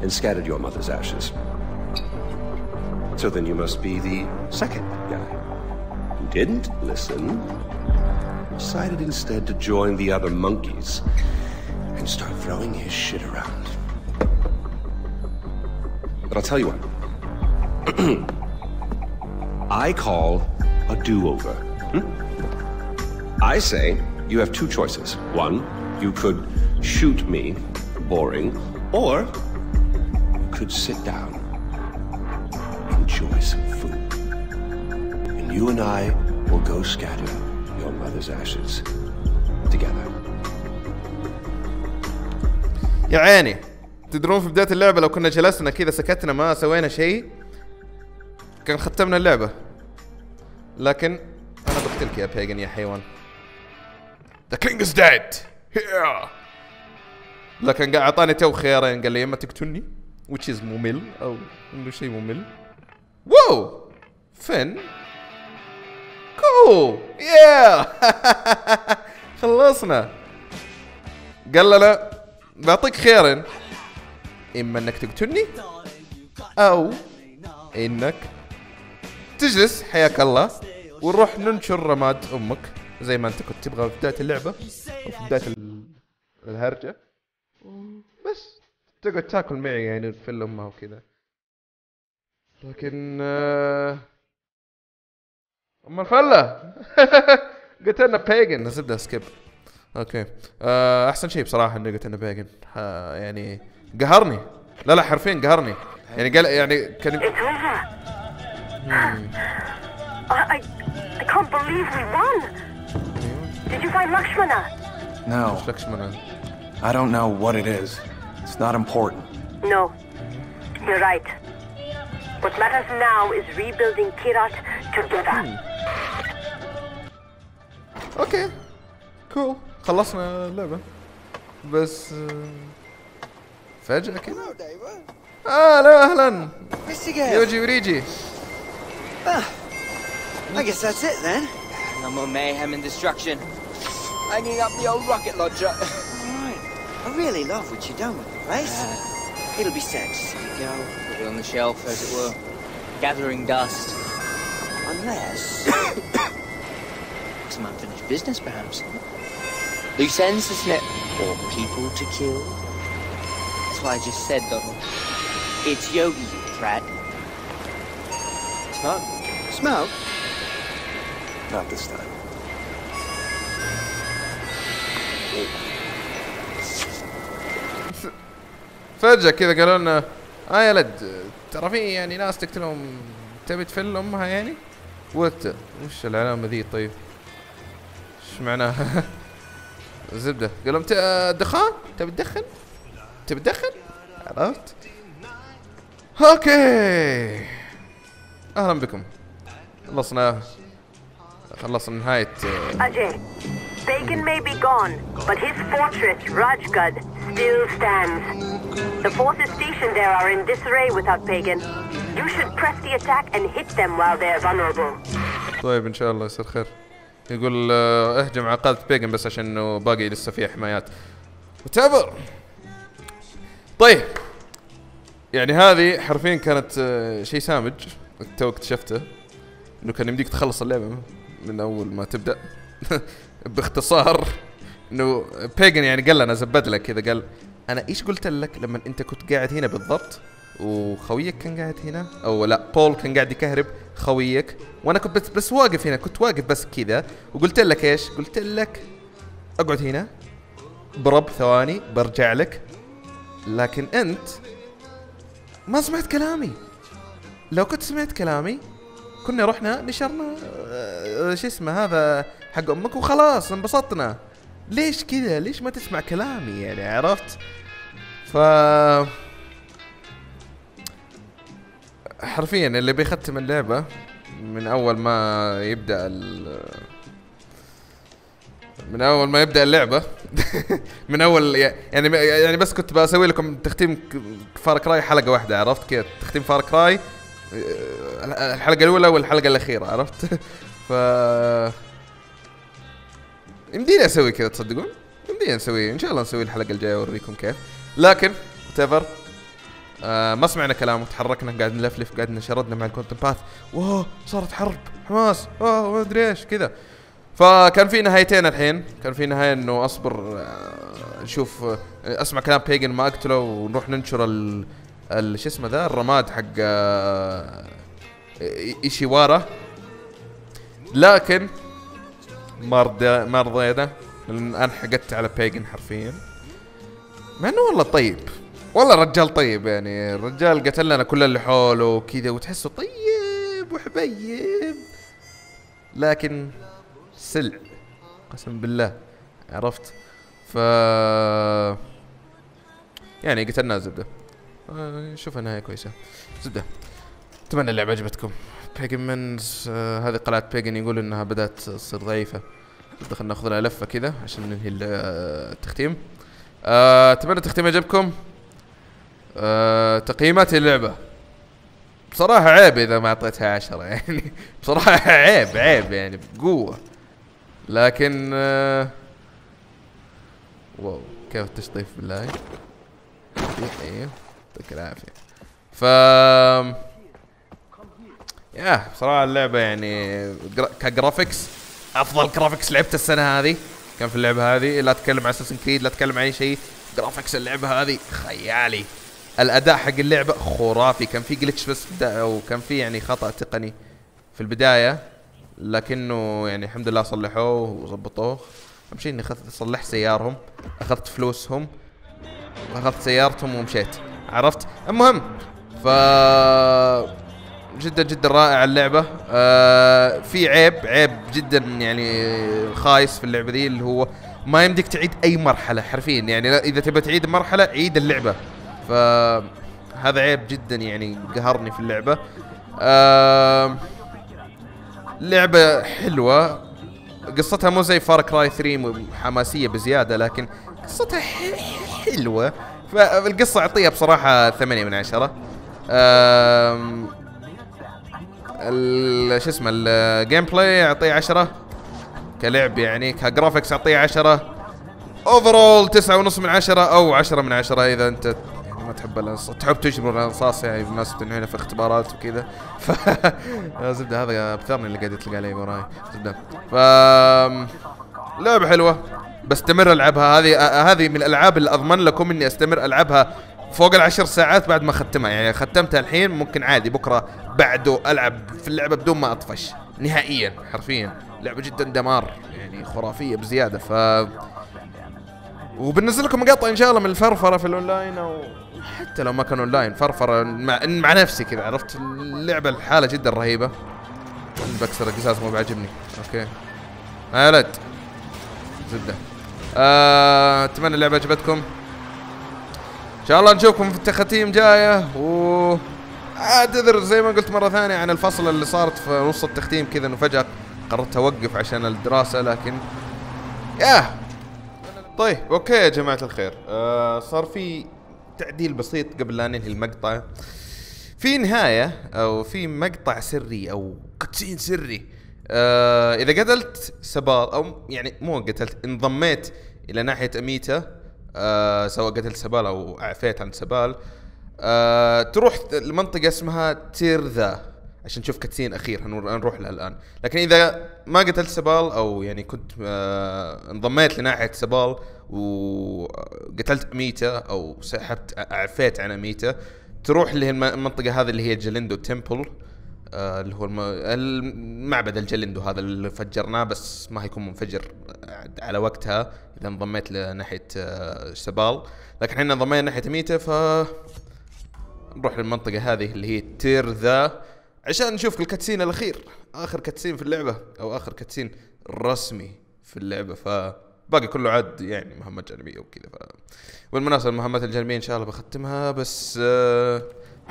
and scattered your mother's ashes. So then you must be the second guy who didn't listen decided instead to join the other monkeys and start throwing his shit around. But I'll tell you what. I call a do-over. hmm? I say you have two choices. One, you could shoot me, boring, or you could sit down, enjoy some food, and you and I will go scatter your mother's ashes together. يا عيني تدرون في بداية اللعبة لو كنا جلسنا كذا سكتنا ما سوينا شيء كان ختمنا اللعبة. لكن أنا بقتلك يا بيجن يا حيوان. The king is dead. Yeah. لكن قاعد أعطاني تو خيارين. قال لي يا إما تقتلني which is ممل أو إنه شيء ممل. wow fine cool yeah خلصنا. قال لنا بعطيك خيارين. إما إنك تقتلني أو إنك تجلس حياك الله ونروح ننشر رماد أمك زي ما أنت كنت تبغى في بداية اللعبة أو في بداية ال- الهرجة. بس تقعد تاكل معي يعني في امها وكذا. لكن آه، ام الفله قتلنا بيجن زبدة skip okay آه، أحسن شيء بصراحة إنه قتلنا بيجن آه، يعني قهرني لا لا حرفيا قهرني يعني قال يعني كان. I, can't believe we won. Did you find Lakshmana? No, I don't know what it is. It's not important. No. You're right. What matters now is rebuilding Kirat together. اوكي كول خلصنا اللعبه بس آه، فجأة كذا اه لا اهلا يوجي وريجي I guess that's it then. No more mayhem and destruction. Hanging up the old rocket launcher. Alright. I really love what you've done with the place. It'll be sad to see you go. Put it on the shelf, as it were. Gathering dust. Unless. Some unfinished business, perhaps. Loose ends, isn't it? Or people to kill. That's what I just said, Donald. It's Yogi, you prat. Smoke. Smoke? Not this time. فجأة كذا قالوا لنا آه يا لد ترى في يعني ناس تقتلهم تبي تفل أمها يعني؟ what وش العلامة ذي طيب؟ إيش معناها؟ زبدة قال لهم دخان؟ تبي تدخن؟ تبي تدخن؟ عرفت؟ okay أهلا بكم خلصنا خلصنا نهاية آه، Pagan may be gone, but his fortress, Rajgad, still stands. The forces stationed there are in disarray without Pagan. You should press the attack and hit them while they're vulnerable. طيب ان شاء الله يصير خير يقول آه، اهجم على قادة بيجن بس عشان انه باقي لسه فيه حمايات وتابر طيب يعني هذه حرفيا كانت آه، شيء سامج تو اكتشفته انه كان يمديك تخلص اللعبه من اول ما تبدا باختصار إنه بيجن يعني قال أنا زبد لك كذا قال أنا إيش قلت لك لما أنت كنت قاعد هنا بالضبط؟ وخويك كان قاعد هنا؟ أو لا بول كان قاعد يكهرب خويك. وأنا كنت بس بس واقف هنا كنت واقف بس كذا. وقلت لك إيش؟ قلت لك أقعد هنا. برب ثواني برجع لك. لكن أنت ما سمعت كلامي. لو كنت سمعت كلامي كنا رحنا نشرنا آه، شو اسمه هذا حق أمك وخلاص انبسطنا. ليش كذا؟ ليش ما تسمع كلامي يعني عرفت؟ ف حرفيا اللي بيختم اللعبة من أول ما يبدأ ال من أول ما يبدأ اللعبة من أول يعني يعني بس كنت بسوي لكم تختيم فار كراي حلقة واحدة عرفت كيف؟ تختيم فار كراي آه، الحلقة الأولى والحلقة الأخيرة عرفت؟ ف يمديني أسوي كذا تصدقون؟ يمديني نسوي إن شاء الله نسوي الحلقة الجاية اوريكم كيف. لكن whatever آه ما سمعنا كلامه تحركنا قاعد نلفلف قاعد نشردنا مع ال Golden Path wow صارت حرب حماس wow ما أدري إيش كذا. فكان في نهايتين الحين كان في نهاية إنه أصبر آه، نشوف آه، أسمع كلام بيجن ما أقتله ونروح ننشر ال شو اسمه ذا الرماد حق آه، إيشيوارا. لكن ما رضي ما رضينا لأن أنا حقدت على بيجن حرفيا. مع إنه والله طيب. والله رجال طيب يعني. الرجال قتل لنا كل اللي حوله وكذا وتحسه طيب وحبيب. لكن سلع. قسم بالله. عرفت؟ ف يعني قتلناه زبدة. آه، نشوفها نهايه كويسة. زبدة أتمنى اللعبة عجبتكم. بيجن منز آه هذه قلعه بيجن يقول إنها بدأت تصير ضعيفة. زبده خلينا ناخذ لها لفة كذا عشان ننهي التختيم. آه، أتمنى التختيم عجبكم آه تقييمات اللعبة. بصراحة عيب إذا ما أعطيتها عشرة يعني. بصراحة عيب عيب يعني بقوة. لكن آه wow كيف التشطيف بالله؟ أيوه يعطيك العافية. ف yeah بصراحة اللعبة يعني ك graphics أفضل graphics لعبته السنة هذه. كان في اللعبة هذه لا أتكلم عن Assassin's Creed لا أتكلم عن أي شيء. graphics اللعبة هذه خيالي. الأداء حق اللعبة خرافي. كان في glitch بس أو كان في يعني خطأ تقني في البداية لكنه يعني الحمد لله صلحوه وظبطوه. أهم شيء إني اخذت صلحت سيارهم أخذت فلوسهم واخذت سيارتهم ومشيت. عرفت؟ المهم ف جدا جدا رائعه اللعبة. آه في عيب عيب جدا يعني خايس في اللعبة دي اللي هو ما يمديك تعيد أي مرحلة حرفيا. يعني إذا تبى تعيد مرحلة عيد اللعبة. فهذا عيب جدا يعني قهرني في اللعبة. آه لعبة حلوة. قصتها مو زي Far Cry 3 حماسية بزيادة لكن قصتها حلوة. فالقصة أعطيها بصراحة ثمانية من عشرة. شو اسمه ال gameplay اعطيه عشرة. كلعب يعني ك graphics اعطيه عشرة. overall تسعة ونص من عشرة أو عشرة من عشرة إذا أنت ما تحب الانصاص تحب تجبر الأنصاص يعني بمناسبة إنه هنا في اختبارات وكذا. ف زبدة هذا بثرني اللي قاعد يطلق علي وراي. زبدة. ف لعبة حلوة بستمر ألعبها. هذه هذه من الألعاب اللي اضمن لكم إني أستمر ألعبها فوق العشر ساعات بعد ما ختمها. يعني ختمتها الحين ممكن عادي بكرة بعده ألعب في اللعبة بدون ما أطفش. نهائيا حرفيا. لعبة جدا دمار يعني خرافية بزيادة. ف وبنزل لكم مقاطع إن شاء الله من الفرفرة في الأونلاين أو حتى لو ما كان أونلاين فرفرة مع مع نفسي كذا. عرفت؟ اللعبة الحالة جدا رهيبة. بكسر القزاز مو بعجبني okay. يا زبدة. آه، أتمنى اللعبة عجبتكم. إن شاء الله نشوفكم في التختيم جاية. و أعتذر زي ما قلت مرة ثانية عن الفصل اللي صارت في نص التختيم كذا إنه فجأة قررت أوقف عشان الدراسة لكن yeah. طيب okay يا جماعة الخير. آه صار في تعديل بسيط قبل لا ننهي المقطع. في نهاية أو في مقطع سري أو cutscene سري. آه إذا قتلت سبال أو يعني مو قتلت انضميت إلى ناحية أميتا. آه سواء قتلت سبال أو اعفيت عن سبال. آه تروح لمنطقه اسمها تيرذا عشان نشوف cutscene أخير. هنروح لها الآن. لكن إذا ما قتلت سبال أو يعني كنت آه انضميت لناحية سبال وقتلت اميتا أو سحبت اعفيت عن اميتا تروح المنطقة هذه اللي هي Jalendu Temple اللي هو المعبد الجلندو هذا اللي فجرناه بس ما هيكون منفجر على وقتها إذا انضميت لناحية آه سبال. لكن إحنا انضمينا ناحية اميتا ف نروح للمنطقة هذه اللي هي تيرذا. عشان نشوف الكاتسين الأخير آخر كاتسين في اللعبة أو آخر كاتسين رسمي في اللعبة ف باقي كله عاد يعني مهمات جانبيه وكذا ف بالمناسبة المهمات الجانبيه إن شاء الله بختمها بس آه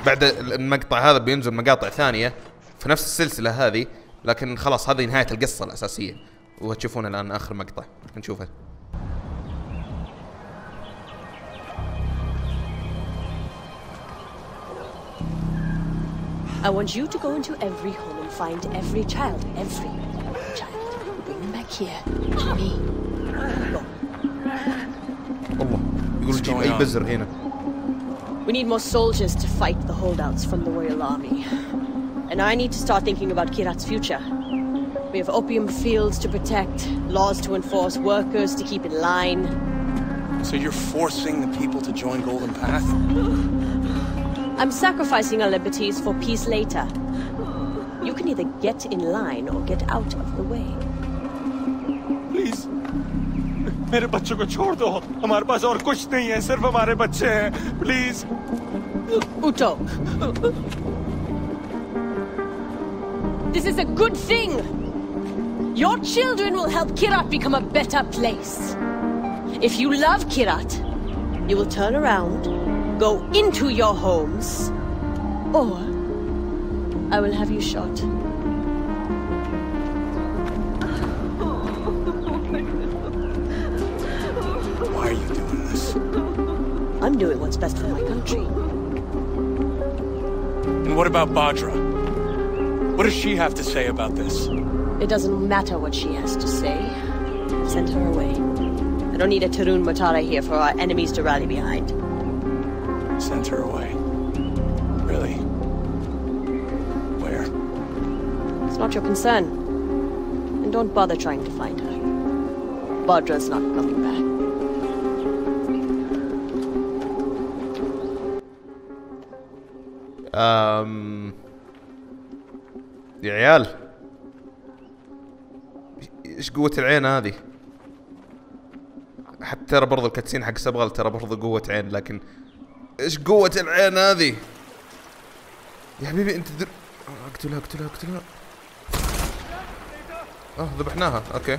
بعد المقطع هذا بينزل مقاطع ثانية. في نفس السلسله هذه لكن خلاص هذه نهايه القصة الاساسيه وتشوفون الان اخر مقطع نشوفه I want you to go into every home and find every child, every child. Bring them back here to me. Go. We need more soldiers to fight the holdouts from the Royal Army. And I need to start thinking about Kirat's future. We have opium fields to protect, laws to enforce, workers to keep in line. So you're forcing the people to join Golden Path? I'm sacrificing our liberties for peace later. You can either get in line or get out of the way. Please. मेरे बच्चों को छोड़ दो हमारे पास और कुछ नहीं है सिर्फ हमारे बच्चे हैं please Uto. this is a good thing. Your children will help Kirat become a better place. If you love Kirat, You will turn around, go into your homes, or I will have you shot. Why are you doing this? I'm doing what's best for my country. And what about Badra? What does she have to say about this? It doesn't matter what she has to say. Send her away. I don't need a Tarun Matara here for our enemies to rally behind. Send her away. Really? Where? It's not your concern. And don't bother trying to find her. Badra's not coming back. أم... يا عيال إيش قوة العين هذه؟ حتى ترى برضو ال cutscene حق سبال ترى برضو قوة عين لكن إيش قوة العين هذه؟ يا حبيبي أنت در... أقتلها أقتلها أقتلها آه ذبحناها okay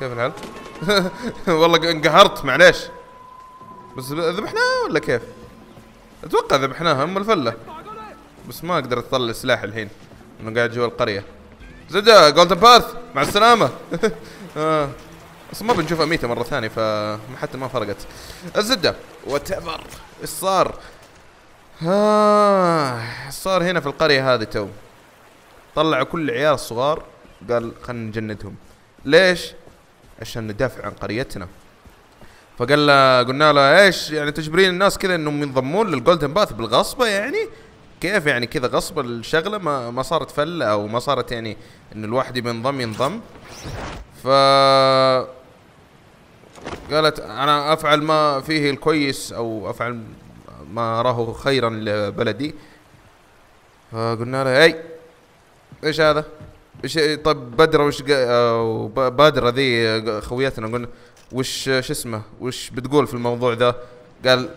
كيف الحال؟ والله انقهرت معليش بس ذبحناها ولا كيف؟ أتوقع ذبحناها أم الفلة بس ما أقدر أطلع السلاح الحين انه قاعد جوا القرية زبده Golden Path مع السلامة آه. أصلا ما بنشوف اميته مرة ثانية فحتى ما فرقت الزبده whatever إيش صار؟ آه. صار هنا في القرية هذه تو طلعوا كل العيال الصغار قال خلينا نجندهم ليش؟ عشان ندافع عن قريتنا فقال له قلنا له إيش يعني تجبرين الناس كذا إنهم ينضمون للجولدن باث بالغصبة يعني كيف يعني كذا غصب الشغلة ما ما صارت فلة أو ما صارت يعني إن الواحد ينضم ينضم. ف قالت أنا أفعل ما فيه الكويس أو أفعل ما أراه خيرا لبلدي. فقلنا له أي إيش هذا؟ إيش طيب بدرة وش بادره ذي خويتنا. قلنا وش شو اسمه؟ وش بتقول في الموضوع ذا؟ قال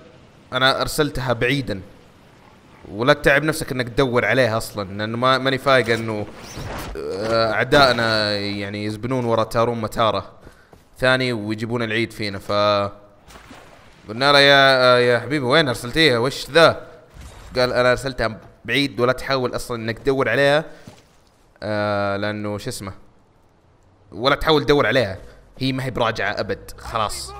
أنا أرسلتها بعيدا. ولا تتعب نفسك إنك تدور عليها أصلا لأنه ما ماني فايق إنه أعدائنا يعني يزبنون ورا تارون متارة ثاني ويجيبون العيد فينا ف قلنا له يا يا حبيبي وين أرسلتيها؟ وش ذا؟ قال أنا أرسلتها بعيد ولا تحاول أصلا إنك تدور عليها آه لأنه شو اسمه ولا تحاول تدور عليها هي ما هي براجعة أبد خلاص.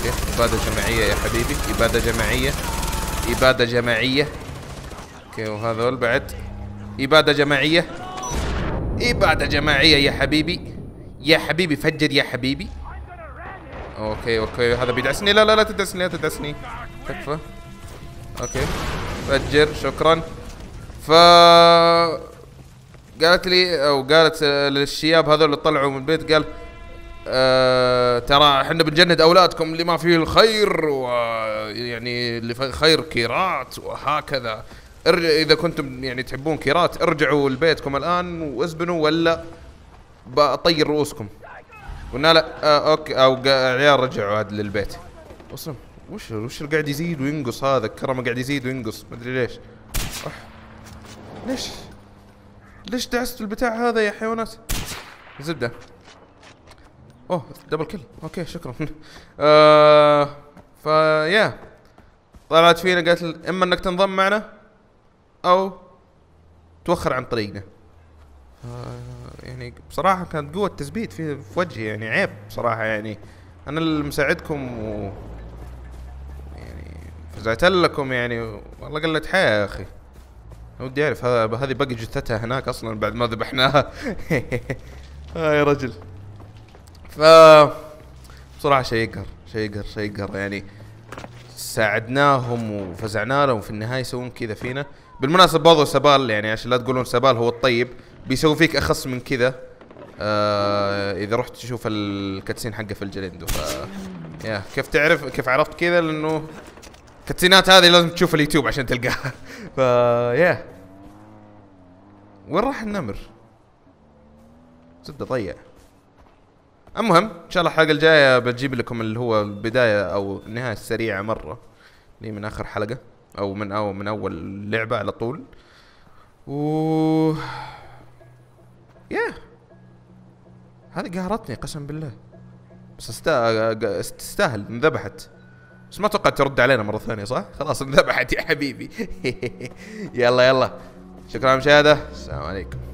okay إبادة جماعية يا حبيبي. إبادة جماعية. إبادة جماعية. okay وهذول بعد إبادة جماعية. إبادة جماعية يا حبيبي. يا حبيبي فجر يا حبيبي. okay okay هذا بيدعسني؟ لا لا لا تدعسني لا تدعسني. تكفى. okay. فجر شكرا. ف قالت لي أو قالت للشياب هذول اللي طلعوا من البيت قال آه ترى إحنا بنجند أولادكم اللي ما فيه الخير ويعني اللي فيه خير كيرات وهكذا. إذا كنتم يعني تحبون كيرات ارجعوا لبيتكم الآن واسبنوا ولا بطير رؤوسكم. قلنا لا آه okay أو عيال رجعوا عاد للبيت. أصلا وش وش اللي قاعد يزيد وينقص هذا؟ الكرم قاعد يزيد وينقص ما أدري ليش. أح. ليش؟ ليش دعست البتاع هذا يا حيوانات؟ زبدة. أوه double kill okay شكرا. آه ف yeah طلعت فينا قالت إما إنك تنضم معنا أو توخر عن طريقنا. آه يعني بصراحة كانت قوة تثبيت في, في وجهي يعني عيب بصراحة يعني أنا اللي مساعدكم و يعني فزعت لكم يعني والله قلت حياة يا أخي. ودي أعرف هذه باقي جثتها هناك أصلا بعد ما ذبحناها. آه يا رجل. ف بصراحة شيء يقهر شيء يقهر شيء يقهر يعني ساعدناهم وفزعنا لهم في النهاية يسوون كذا فينا. بالمناسبة برضو سبال يعني عشان لا تقولون سبال هو الطيب بيسوي فيك أخص من كذا آه إذا رحت تشوف ال cutscene حقه في الجلندو ف yeah كيف تعرف كيف عرفت كذا؟ لأنه ال cutscene ات هذه لازم تشوف اليوتيوب عشان تلقاها. ف yeah وين راح النمر؟ صدق ضيع. المهم إن شاء الله الحلقة الجاية بجيب لكم اللي هو البدايه أو النهايه السريعه مرة. لي من آخر حلقة أو من أو من أول لعبة على طول. و يا هذه قهرتني قسم بالله. بس تستاهل انذبحت. بس ما أتوقع ترد علينا مرة ثانية صح؟ خلاص انذبحت يا حبيبي. يلا يلا. شكرا على المشاهده السلام عليكم.